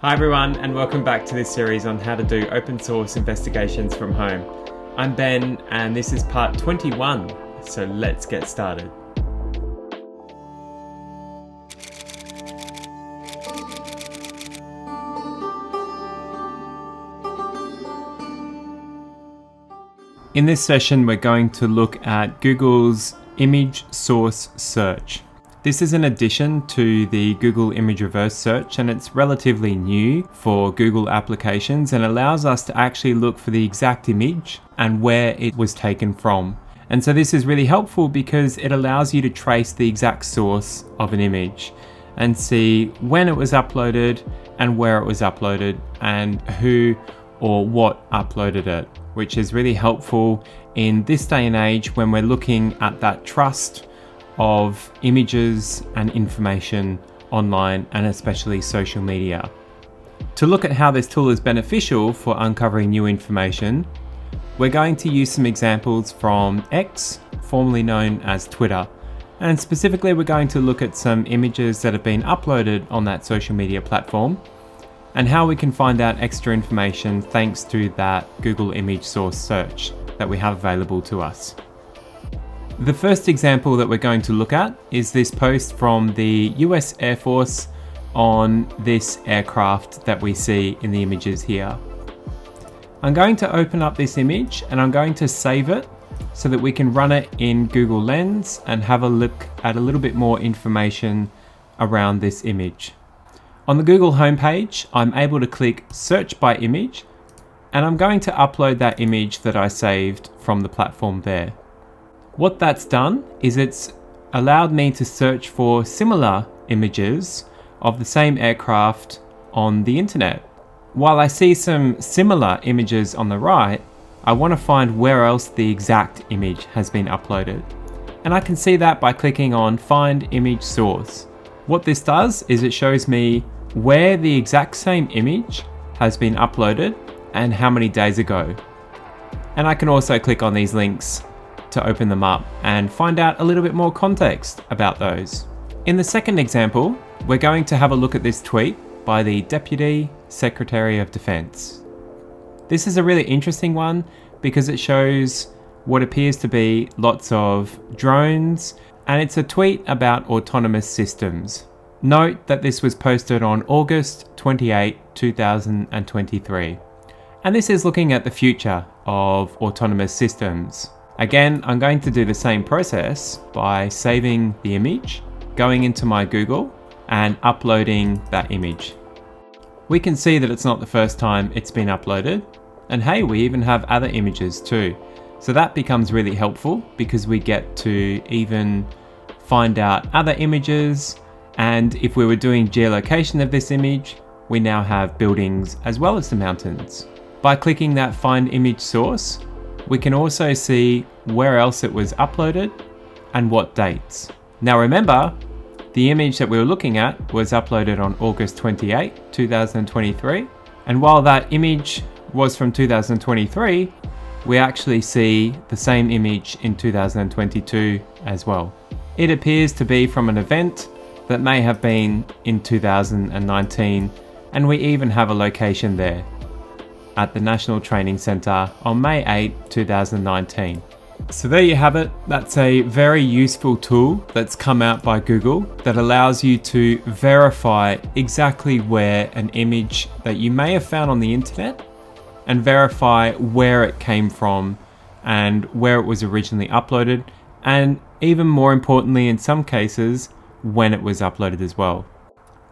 Hi everyone and welcome back to this series on how to do open source investigations from home. I'm Ben and this is part 21, so let's get started. In this session we're going to look at Google's image source search. This is an addition to the Google Image Reverse Search and it's relatively new for Google applications and allows us to actually look for the exact image and where it was taken from. And so this is really helpful because it allows you to trace the exact source of an image and see when it was uploaded and where it was uploaded and who or what uploaded it, which is really helpful in this day and age when we're looking at that trust of images and information online and especially social media. To look at how this tool is beneficial for uncovering new information, we're going to use some examples from X, formerly known as Twitter, and specifically we're going to look at some images that have been uploaded on that social media platform and how we can find out extra information thanks to that Google image source search that we have available to us. The first example that we're going to look at is this post from the US Air Force on this aircraft that we see in the images here. I'm going to open up this image and I'm going to save it so that we can run it in Google Lens and have a look at a little bit more information around this image. On the Google homepage, I'm able to click search by image and I'm going to upload that image that I saved from the platform there. What that's done is it's allowed me to search for similar images of the same aircraft on the internet. While I see some similar images on the right, I want to find where else the exact image has been uploaded. And I can see that by clicking on Find Image Source. What this does is it shows me where the exact same image has been uploaded and how many days ago. And I can also click on these links to open them up and find out a little bit more context about those. In the second example, we're going to have a look at this tweet by the Deputy Secretary of Defense. This is a really interesting one because it shows what appears to be lots of drones and it's a tweet about autonomous systems. Note that this was posted on August 28, 2023. And this is looking at the future of autonomous systems. Again, I'm going to do the same process by saving the image, going into my Google and uploading that image. We can see that it's not the first time it's been uploaded. And hey, we even have other images too. So that becomes really helpful because we get to even find out other images. And if we were doing geolocation of this image, we now have buildings as well as the mountains. By clicking that find image source, we can also see where else it was uploaded and what dates. Now remember, the image that we were looking at was uploaded on August 28, 2023. And while that image was from 2023, we actually see the same image in 2022 as well. It appears to be from an event that may have been in 2019 and we even have a location there at the National Training Centre on May 8, 2019. So there you have it. That's a very useful tool that's come out by Google that allows you to verify exactly where an image that you may have found on the internet and verify where it came from and where it was originally uploaded and even more importantly in some cases when it was uploaded as well.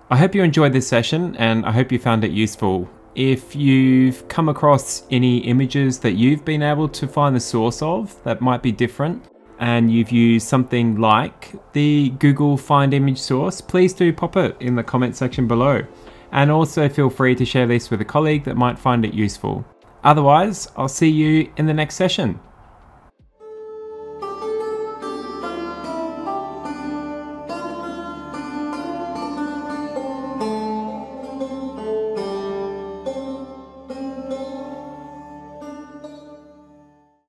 I hope you enjoyed this session and I hope you found it useful. If you've come across any images that you've been able to find the source of that might be different, and you've used something like the Google Find Image source, please do pop it in the comment section below. And also feel free to share this with a colleague that might find it useful. Otherwise, I'll see you in the next session.